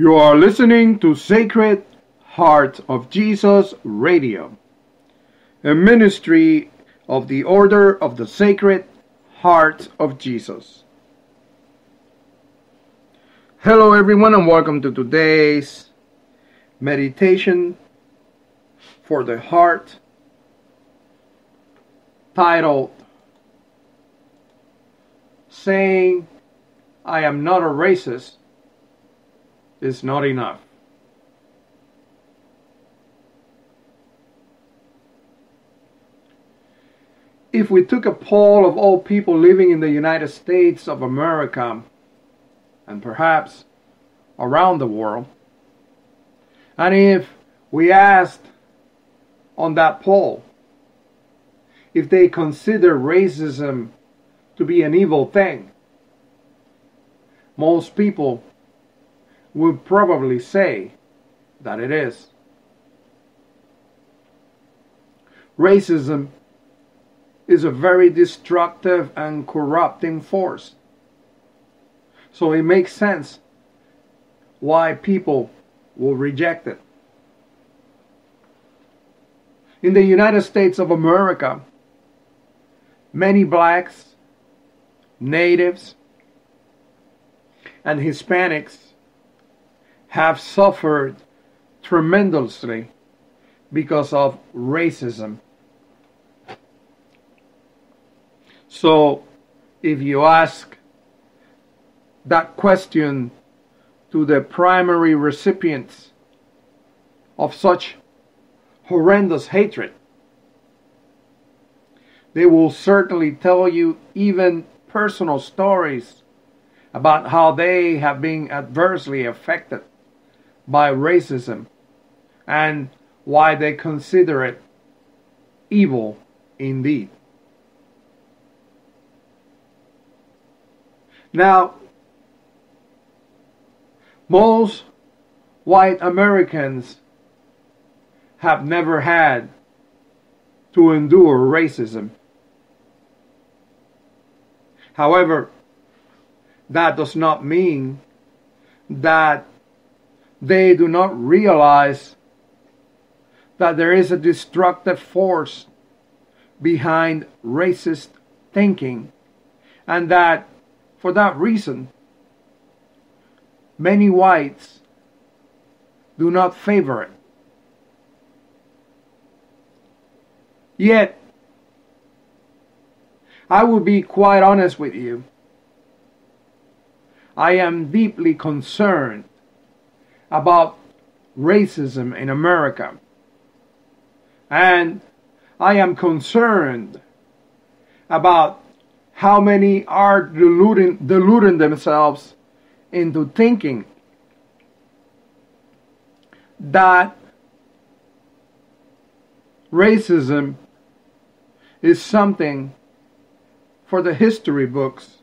You are listening to Sacred Heart of Jesus Radio, a ministry of the Order of the Sacred Heart of Jesus. Hello, everyone, and welcome to today's meditation for the heart titled Saying I am not a racist is not enough. If we took a poll of all people living in the United States of America, and perhaps around the world, and if we asked on that poll if they consider racism to be an evil thing, most people would probably say that it is. Racism is a very destructive and corrupting force. So it makes sense why people will reject it. In the United States of America, many blacks, natives, and Hispanics have suffered tremendously because of racism. So, if you ask that question to the primary recipients of such horrendous hatred, they will certainly tell you even personal stories about how they have been adversely affected by racism and why they consider it evil indeed. Now, most white Americans have never had to endure racism. However, that does not mean that they do not realize that there is a destructive force behind racist thinking, and that for that reason, many whites do not favor it. Yet, I will be quite honest with you. I am deeply concerned about racism in America. And I am concerned about how many are deluding, deluding themselves into thinking that racism is something for the history books,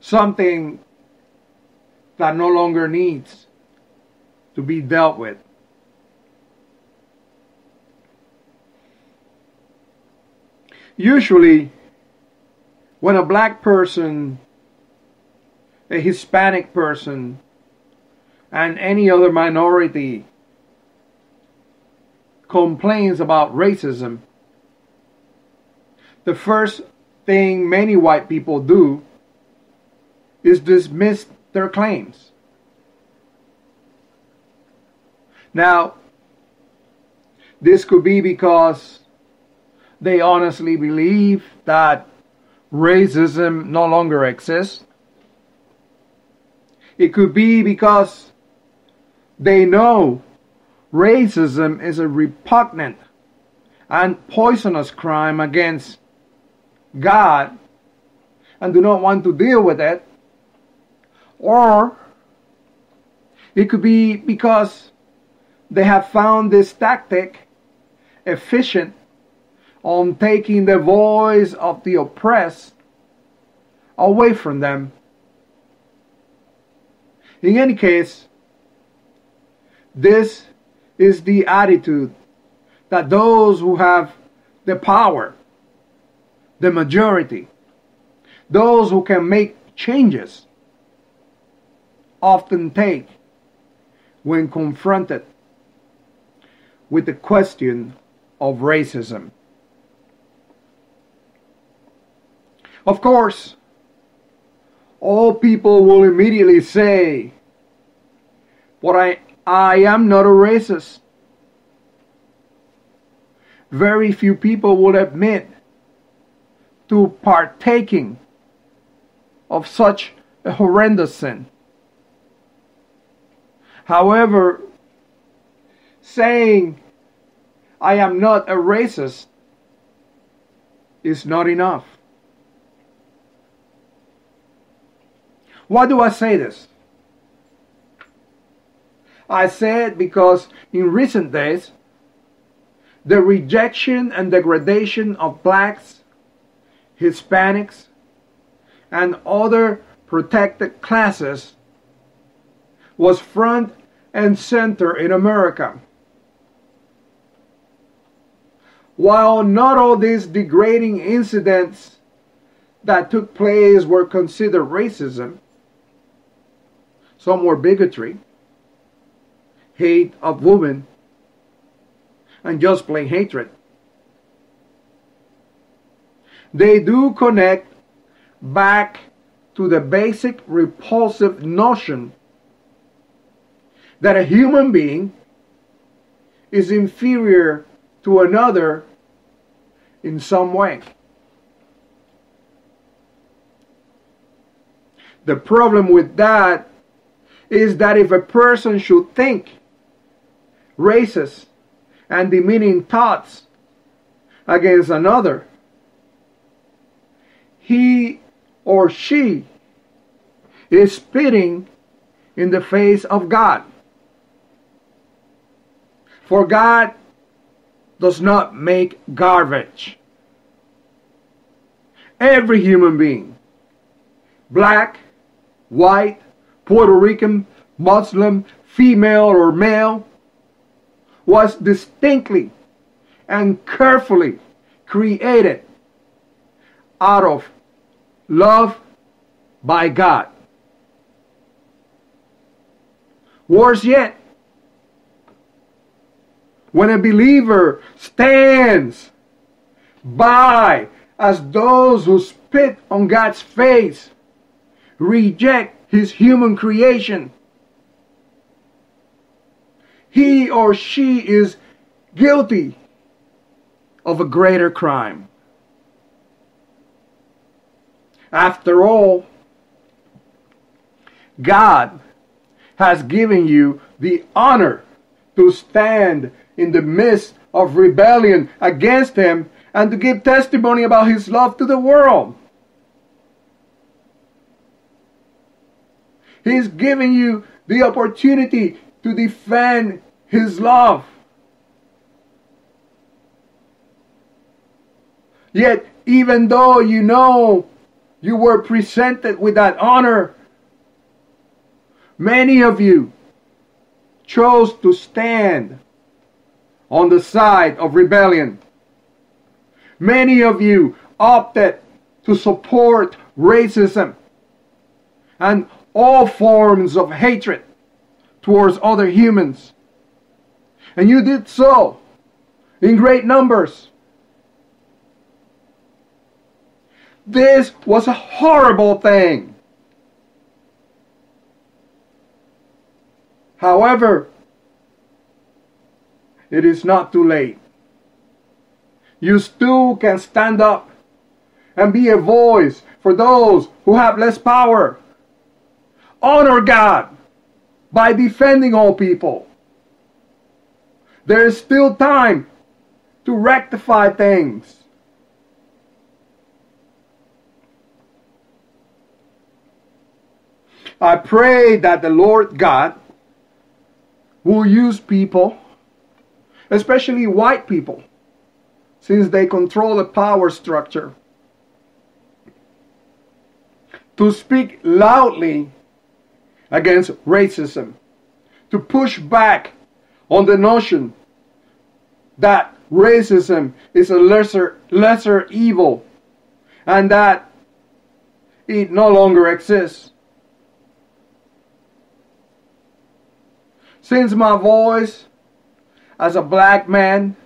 something that no longer needs to be dealt with. Usually, when a black person, a Hispanic person, and any other minority complains about racism, the first thing many white people do is dismiss their claims. Now, this could be because they honestly believe that racism no longer exists. It could be because they know racism is a repugnant and poisonous crime against God and do not want to deal with it. Or it could be because they have found this tactic efficient on taking the voice of the oppressed away from them. In any case, this is the attitude that those who have the power, the majority, those who can make changes, often take when confronted with the question of racism. Of course, all people will immediately say, But I, I am not a racist. Very few people will admit to partaking of such a horrendous sin. However, saying I am not a racist is not enough. Why do I say this? I say it because in recent days, the rejection and degradation of blacks, Hispanics, and other protected classes was front and center in America. While not all these degrading incidents that took place were considered racism, some were bigotry, hate of women, and just plain hatred. They do connect back to the basic repulsive notion that a human being is inferior to another in some way. The problem with that is that if a person should think racist and demeaning thoughts against another, he or she is spitting in the face of God. For God does not make garbage. Every human being, black, white, Puerto Rican, Muslim, female, or male, was distinctly and carefully created out of love by God. Worse yet, when a believer stands by as those who spit on God's face, reject his human creation, he or she is guilty of a greater crime. After all, God has given you the honor to stand in the midst of rebellion against Him and to give testimony about His love to the world. He's giving you the opportunity to defend His love. Yet, even though you know you were presented with that honor, many of you chose to stand on the side of rebellion. Many of you opted to support racism and all forms of hatred towards other humans. And you did so in great numbers. This was a horrible thing. However, it is not too late. You still can stand up and be a voice for those who have less power. Honor God by defending all people. There is still time to rectify things. I pray that the Lord God will use people, especially white people, since they control the power structure, to speak loudly against racism, to push back on the notion that racism is a lesser lesser evil and that it no longer exists. Since my voice as a black man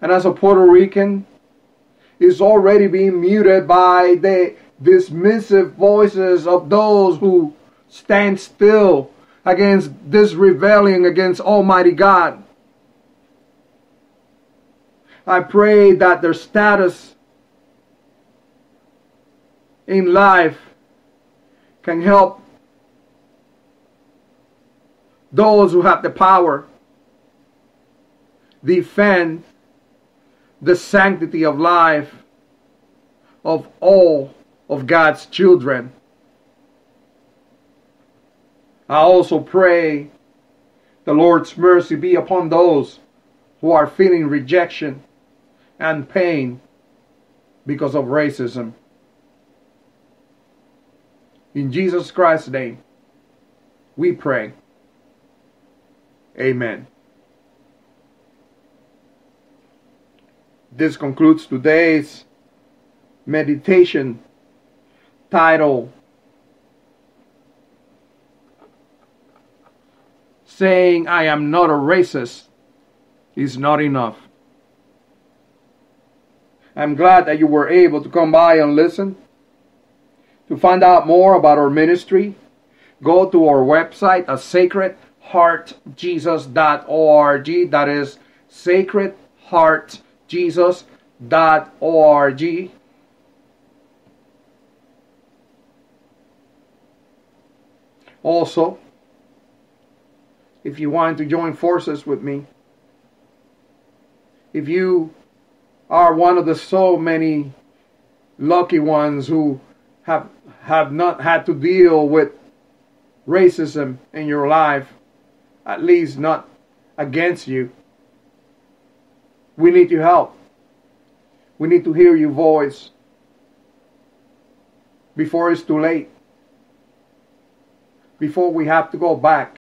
and as a Puerto Rican is already being muted by the dismissive voices of those who stand still against this rebellion against Almighty God. I pray that their status in life can help those who have the power defend the sanctity of life of all of God's children. I also pray the Lord's mercy be upon those who are feeling rejection and pain because of racism. In Jesus Christ's name, we pray. Amen. This concludes today's meditation title Saying I am not a racist is not enough. I'm glad that you were able to come by and listen. To find out more about our ministry, go to our website at sacredheartjesus.org. That is sacredheartjesus.org. Also, if you want to join forces with me, if you are one of the so many lucky ones who have have not had to deal with racism in your life, at least not against you. We need your help. We need to hear your voice before it's too late. Before we have to go back